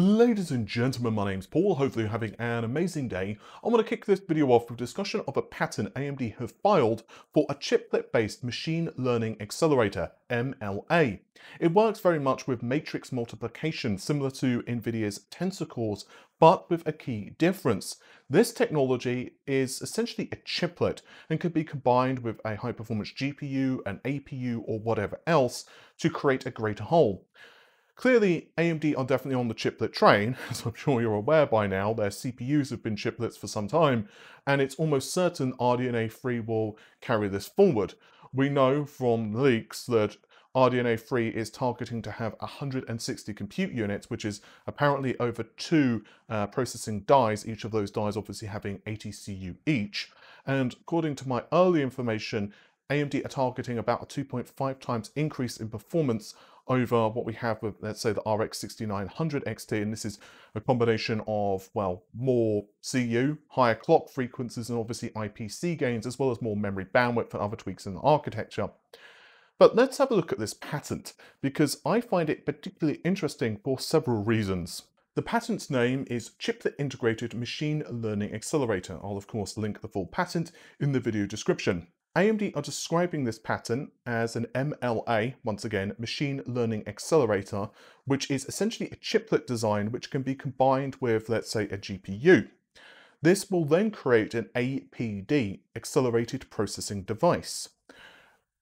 Ladies and gentlemen, my name's Paul. Hopefully you're having an amazing day. I'm going to kick this video off with a discussion of a patent AMD have filed for a chiplet-based machine learning accelerator, MLA. It works very much with matrix multiplication, similar to NVIDIA's Tensor Cores, but with a key difference. This technology is essentially a chiplet and could be combined with a high-performance GPU, an APU, or whatever else to create a greater whole. Clearly, AMD are definitely on the chiplet train, as I'm sure you're aware by now, their CPUs have been chiplets for some time, and it's almost certain RDNA 3 will carry this forward. We know from leaks that RDNA 3 is targeting to have 160 compute units, which is apparently over two uh, processing dies, each of those dies obviously having 80 CU each. And according to my early information, AMD are targeting about a 2.5 times increase in performance over what we have with, let's say, the RX 6900 XT, and this is a combination of, well, more CU, higher clock frequencies, and obviously IPC gains, as well as more memory bandwidth and other tweaks in the architecture. But let's have a look at this patent, because I find it particularly interesting for several reasons. The patent's name is Chiplet Integrated Machine Learning Accelerator. I'll of course link the full patent in the video description. AMD are describing this pattern as an MLA, once again, Machine Learning Accelerator, which is essentially a chiplet design which can be combined with, let's say, a GPU. This will then create an APD, Accelerated Processing Device.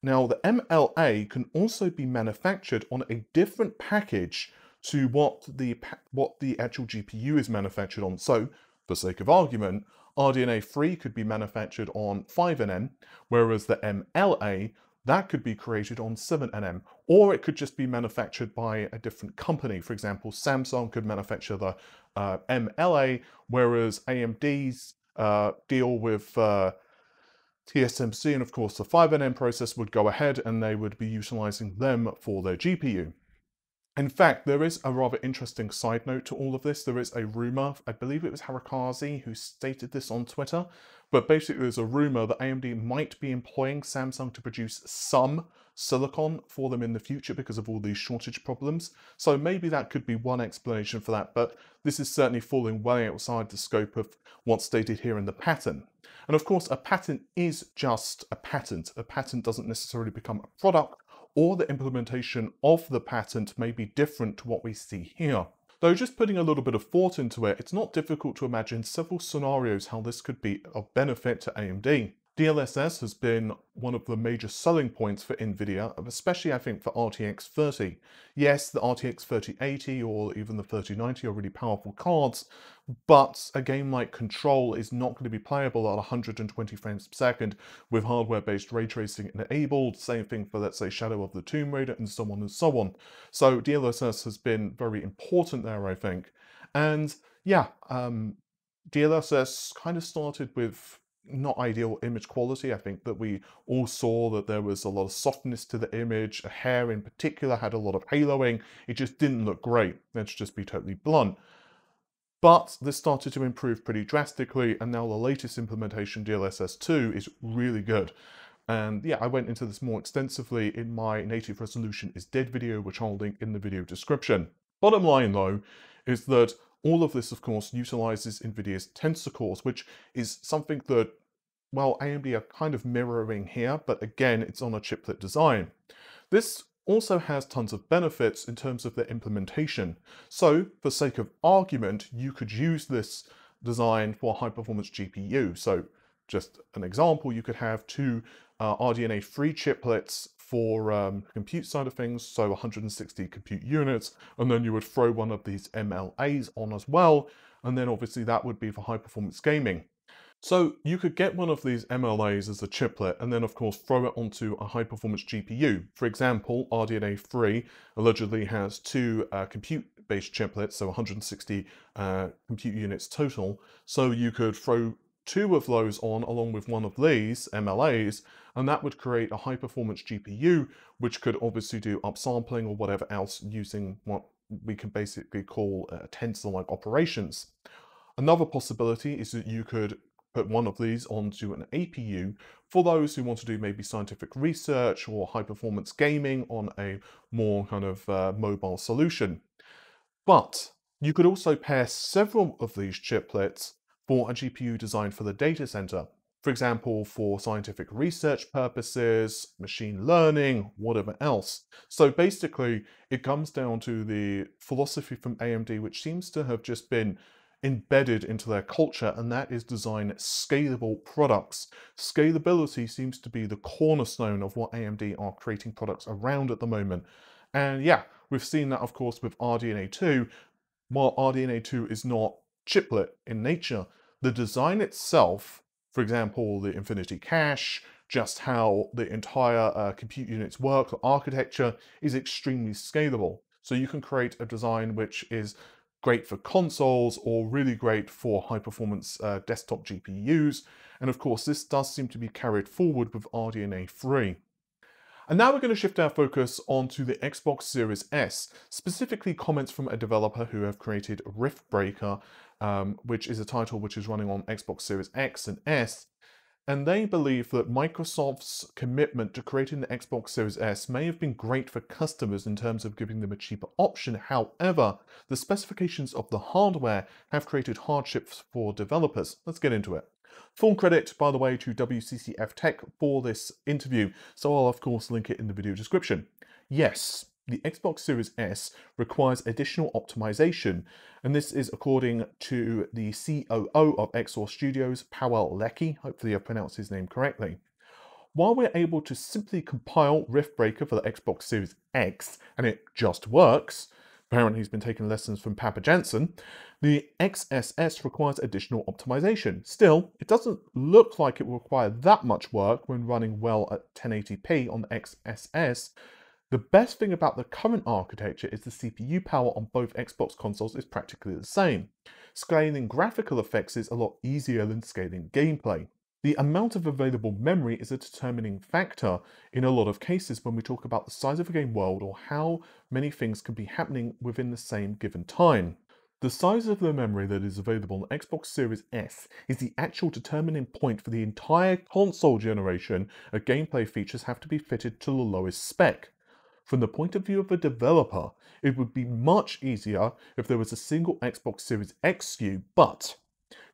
Now, the MLA can also be manufactured on a different package to what the, what the actual GPU is manufactured on. So, for sake of argument, RDNA 3 could be manufactured on 5nm, whereas the MLA, that could be created on 7nm, or it could just be manufactured by a different company. For example, Samsung could manufacture the uh, MLA, whereas AMD's uh, deal with uh, TSMC and of course the 5nm process would go ahead and they would be utilizing them for their GPU. In fact, there is a rather interesting side note to all of this. There is a rumor, I believe it was Harukaze who stated this on Twitter, but basically there's a rumor that AMD might be employing Samsung to produce some silicon for them in the future because of all these shortage problems. So maybe that could be one explanation for that, but this is certainly falling way outside the scope of what's stated here in the patent. And of course, a patent is just a patent. A patent doesn't necessarily become a product or the implementation of the patent may be different to what we see here. Though just putting a little bit of thought into it, it's not difficult to imagine several scenarios how this could be of benefit to AMD. DLSS has been one of the major selling points for NVIDIA, especially I think for RTX 30. Yes, the RTX 3080 or even the 3090 are really powerful cards, but a game like Control is not going to be playable at 120 frames per second with hardware-based ray tracing enabled, same thing for let's say Shadow of the Tomb Raider and so on and so on. So DLSS has been very important there I think. And yeah, um, DLSS kind of started with not ideal image quality. I think that we all saw that there was a lot of softness to the image. Hair in particular had a lot of haloing. It just didn't look great. Let's just be totally blunt. But this started to improve pretty drastically, and now the latest implementation, DLSS 2, is really good. And yeah, I went into this more extensively in my native resolution is dead video, which I'll link in the video description. Bottom line though, is that all of this, of course, utilizes NVIDIA's Tensor Cores, which is something that, well, AMD are kind of mirroring here, but again, it's on a chiplet design. This also has tons of benefits in terms of the implementation. So, for sake of argument, you could use this design for high-performance GPU. So, just an example, you could have two uh, RDNA 3 chiplets for um, compute side of things, so 160 compute units, and then you would throw one of these MLAs on as well, and then obviously that would be for high performance gaming. So you could get one of these MLAs as a chiplet and then of course throw it onto a high performance GPU. For example, RDNA 3 allegedly has two uh, compute based chiplets, so 160 uh, compute units total. So you could throw two of those on along with one of these MLAs, and that would create a high performance GPU, which could obviously do upsampling or whatever else using what we can basically call uh, tensor-like operations. Another possibility is that you could put one of these onto an APU for those who want to do maybe scientific research or high performance gaming on a more kind of uh, mobile solution. But You could also pair several of these chiplets for a GPU designed for the data center. For example, for scientific research purposes, machine learning, whatever else. So basically, it comes down to the philosophy from AMD, which seems to have just been embedded into their culture, and that is design scalable products. Scalability seems to be the cornerstone of what AMD are creating products around at the moment. And yeah, we've seen that, of course, with RDNA 2. While RDNA 2 is not chiplet in nature, the design itself, for example, the Infinity Cache, just how the entire uh, compute units work, the architecture is extremely scalable. So you can create a design which is great for consoles or really great for high performance uh, desktop GPUs. And of course, this does seem to be carried forward with RDNA 3. And now we're going to shift our focus onto the Xbox Series S, specifically comments from a developer who have created Riftbreaker, um, which is a title which is running on Xbox Series X and S, and they believe that Microsoft's commitment to creating the Xbox Series S may have been great for customers in terms of giving them a cheaper option. However, the specifications of the hardware have created hardships for developers. Let's get into it. Full credit, by the way, to WCCF Tech for this interview, so I'll of course link it in the video description. Yes, the Xbox Series S requires additional optimization, and this is according to the COO of EXOR Studios, Powell Lekki, hopefully I pronounced his name correctly. While we're able to simply compile Riftbreaker for the Xbox Series X, and it just works, apparently he's been taking lessons from Papa Jensen, the XSS requires additional optimization. Still, it doesn't look like it will require that much work when running well at 1080p on the XSS, the best thing about the current architecture is the CPU power on both Xbox consoles is practically the same. Scaling graphical effects is a lot easier than scaling gameplay. The amount of available memory is a determining factor in a lot of cases when we talk about the size of a game world or how many things can be happening within the same given time. The size of the memory that is available on Xbox Series S is the actual determining point for the entire console generation, and gameplay features have to be fitted to the lowest spec. From the point of view of a developer, it would be much easier if there was a single Xbox Series X SKU, but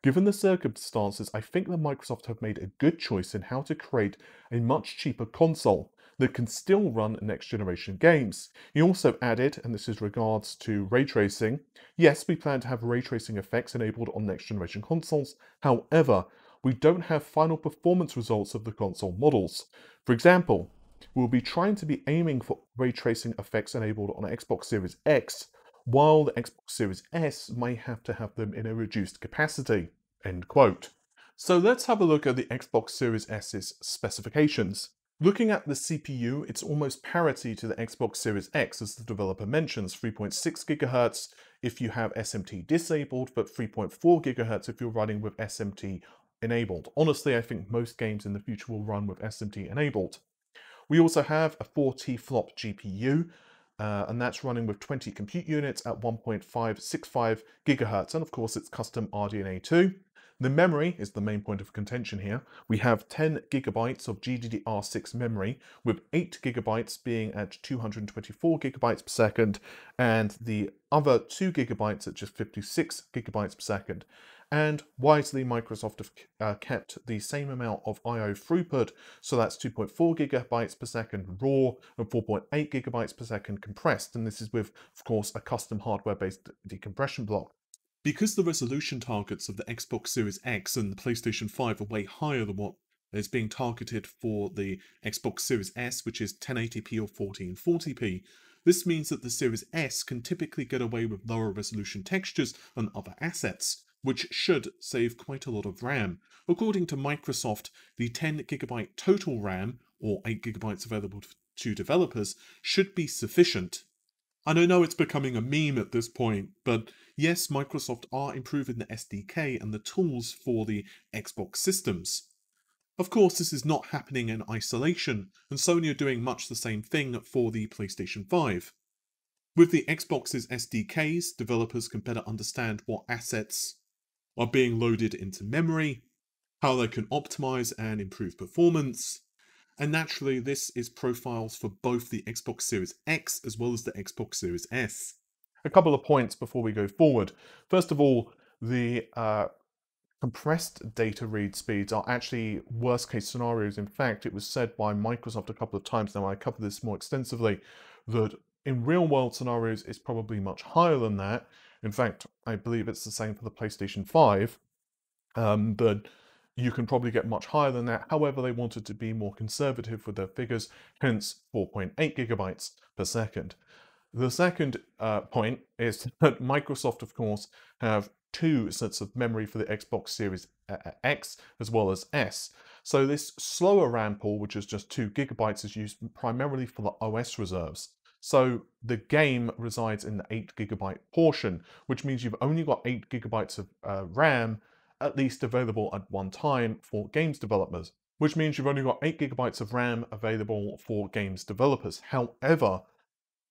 given the circumstances, I think that Microsoft have made a good choice in how to create a much cheaper console that can still run next generation games. He also added, and this is regards to ray tracing, yes, we plan to have ray tracing effects enabled on next generation consoles. However, we don't have final performance results of the console models. For example, we'll be trying to be aiming for ray tracing effects enabled on Xbox Series X, while the Xbox Series S may have to have them in a reduced capacity. End quote. So let's have a look at the Xbox Series S's specifications. Looking at the CPU, it's almost parity to the Xbox Series X as the developer mentions, 3.6 GHz if you have SMT disabled, but 3.4 GHz if you're running with SMT enabled. Honestly, I think most games in the future will run with SMT enabled. We also have a 4T-flop GPU, uh, and that's running with 20 compute units at 1.565 gigahertz, and of course it's custom RDNA 2. The memory is the main point of contention here. We have 10 gigabytes of GDDR6 memory, with 8 gigabytes being at 224 gigabytes per second, and the other 2 gigabytes at just 56 gigabytes per second and wisely Microsoft have uh, kept the same amount of I.O. throughput, so that's 2.4 gigabytes per second raw and 4.8 gigabytes per second compressed, and this is with, of course, a custom hardware-based decompression block. Because the resolution targets of the Xbox Series X and the PlayStation 5 are way higher than what is being targeted for the Xbox Series S, which is 1080p or 1440p, this means that the Series S can typically get away with lower resolution textures and other assets, which should save quite a lot of RAM. According to Microsoft, the 10GB total RAM, or 8GB available to developers, should be sufficient. And I know it's becoming a meme at this point, but yes, Microsoft are improving the SDK and the tools for the Xbox systems. Of course, this is not happening in isolation, and Sony are doing much the same thing for the PlayStation 5. With the Xbox's SDKs, developers can better understand what assets are being loaded into memory, how they can optimize and improve performance, and naturally this is profiles for both the Xbox Series X as well as the Xbox Series S. A couple of points before we go forward. First of all, the uh, compressed data read speeds are actually worst case scenarios. In fact, it was said by Microsoft a couple of times now, I covered this more extensively, that in real world scenarios it's probably much higher than that. In fact, I believe it's the same for the PlayStation 5, um, but you can probably get much higher than that. However, they wanted to be more conservative with their figures, hence 4.8 gigabytes per second. The second uh, point is that Microsoft, of course, have two sets of memory for the Xbox Series uh, uh, X as well as S. So this slower RAM pool, which is just two gigabytes, is used primarily for the OS reserves. So the game resides in the 8 gigabyte portion, which means you've only got 8 gigabytes of uh, RAM at least available at one time for games developers, which means you've only got 8 gigabytes of RAM available for games developers. However,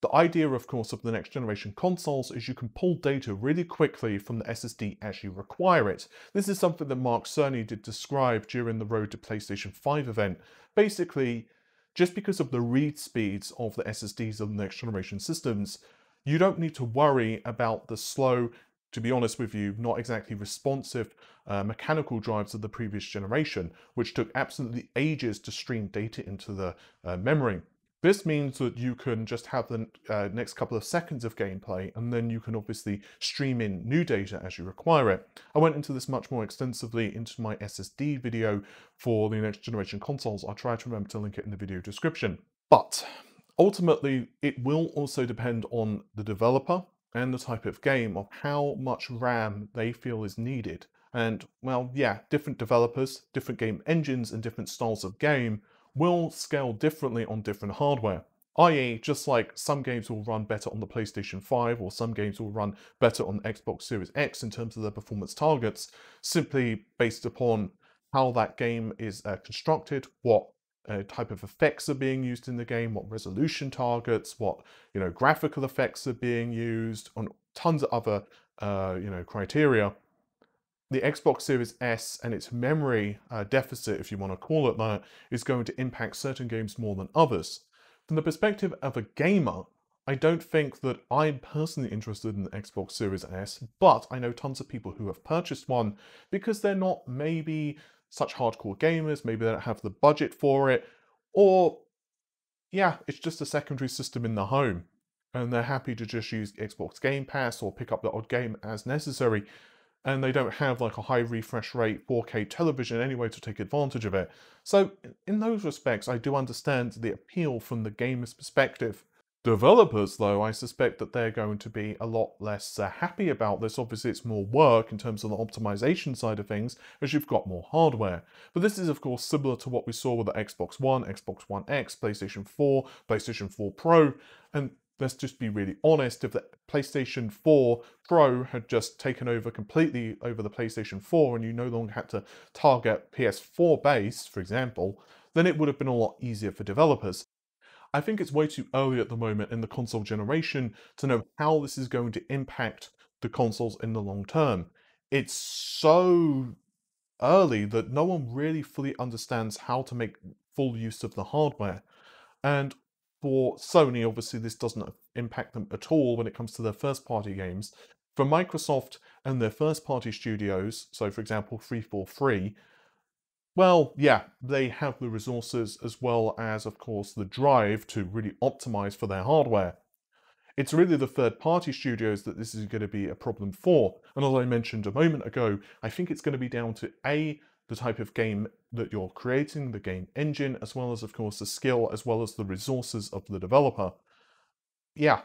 the idea, of course, of the next generation consoles is you can pull data really quickly from the SSD as you require it. This is something that Mark Cerny did describe during the Road to PlayStation 5 event. Basically, just because of the read speeds of the SSDs of the next generation systems, you don't need to worry about the slow, to be honest with you, not exactly responsive uh, mechanical drives of the previous generation, which took absolutely ages to stream data into the uh, memory. This means that you can just have the uh, next couple of seconds of gameplay and then you can obviously stream in new data as you require it. I went into this much more extensively into my SSD video for the next generation consoles. I'll try to remember to link it in the video description. But ultimately, it will also depend on the developer and the type of game of how much RAM they feel is needed. And well, yeah, different developers, different game engines and different styles of game will scale differently on different hardware. i.e. just like some games will run better on the PlayStation 5 or some games will run better on Xbox Series X in terms of their performance targets, simply based upon how that game is uh, constructed, what uh, type of effects are being used in the game, what resolution targets, what you know graphical effects are being used, on tons of other uh, you know criteria the Xbox Series S and its memory uh, deficit, if you want to call it that, is going to impact certain games more than others. From the perspective of a gamer, I don't think that I'm personally interested in the Xbox Series S, but I know tons of people who have purchased one because they're not maybe such hardcore gamers, maybe they don't have the budget for it, or yeah, it's just a secondary system in the home and they're happy to just use Xbox Game Pass or pick up the odd game as necessary and they don't have like a high refresh rate 4K television anyway to take advantage of it. So in those respects, I do understand the appeal from the gamer's perspective. Developers, though, I suspect that they're going to be a lot less uh, happy about this. Obviously, it's more work in terms of the optimization side of things, as you've got more hardware. But this is, of course, similar to what we saw with the Xbox One, Xbox One X, PlayStation 4, PlayStation 4 Pro, and let's just be really honest, if the PlayStation 4 Pro had just taken over completely over the PlayStation 4 and you no longer had to target PS4 base, for example, then it would have been a lot easier for developers. I think it's way too early at the moment in the console generation to know how this is going to impact the consoles in the long term. It's so early that no one really fully understands how to make full use of the hardware. And for Sony, obviously, this doesn't impact them at all when it comes to their first party games. For Microsoft and their first party studios, so for example, 343, well, yeah, they have the resources as well as, of course, the drive to really optimize for their hardware. It's really the third party studios that this is going to be a problem for. And as I mentioned a moment ago, I think it's going to be down to A, the type of game that you're creating, the game engine, as well as, of course, the skill, as well as the resources of the developer. Yeah,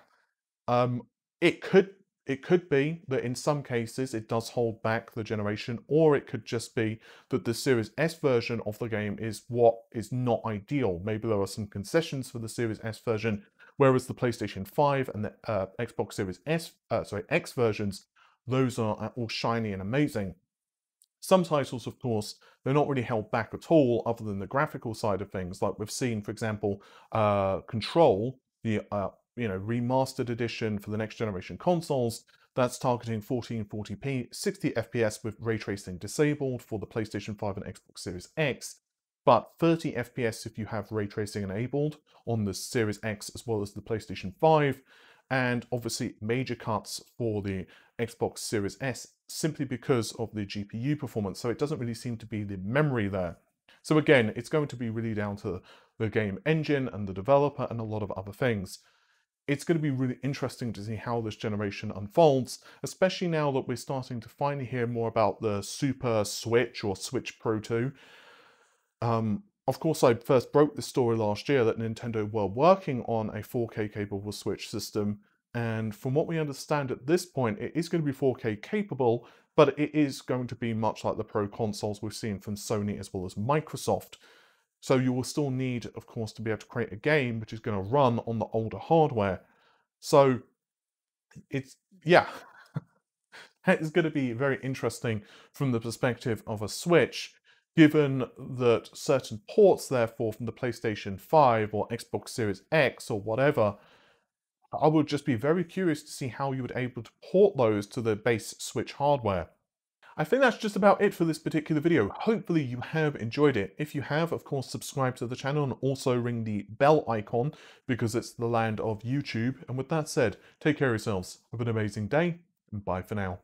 um, it could it could be that in some cases it does hold back the generation, or it could just be that the Series S version of the game is what is not ideal. Maybe there are some concessions for the Series S version, whereas the PlayStation 5 and the uh, Xbox Series S, uh, sorry, X versions, those are all shiny and amazing. Some titles, of course, they're not really held back at all other than the graphical side of things. Like we've seen, for example, uh, Control, the uh, you know remastered edition for the next generation consoles, that's targeting 1440p, 60 FPS with ray tracing disabled for the PlayStation 5 and Xbox Series X, but 30 FPS if you have ray tracing enabled on the Series X as well as the PlayStation 5, and obviously major cuts for the Xbox Series S simply because of the GPU performance. So it doesn't really seem to be the memory there. So again, it's going to be really down to the game engine and the developer and a lot of other things. It's going to be really interesting to see how this generation unfolds, especially now that we're starting to finally hear more about the Super Switch or Switch Pro 2. Um, of course, I first broke the story last year that Nintendo were working on a 4K capable Switch system, and from what we understand at this point, it is going to be 4K capable, but it is going to be much like the Pro consoles we've seen from Sony as well as Microsoft. So you will still need, of course, to be able to create a game which is going to run on the older hardware. So it's, yeah, it's going to be very interesting from the perspective of a Switch, given that certain ports, therefore, from the PlayStation 5 or Xbox Series X or whatever, I would just be very curious to see how you would able to port those to the base Switch hardware. I think that's just about it for this particular video. Hopefully you have enjoyed it. If you have, of course, subscribe to the channel and also ring the bell icon because it's the land of YouTube. And with that said, take care of yourselves. Have an amazing day and bye for now.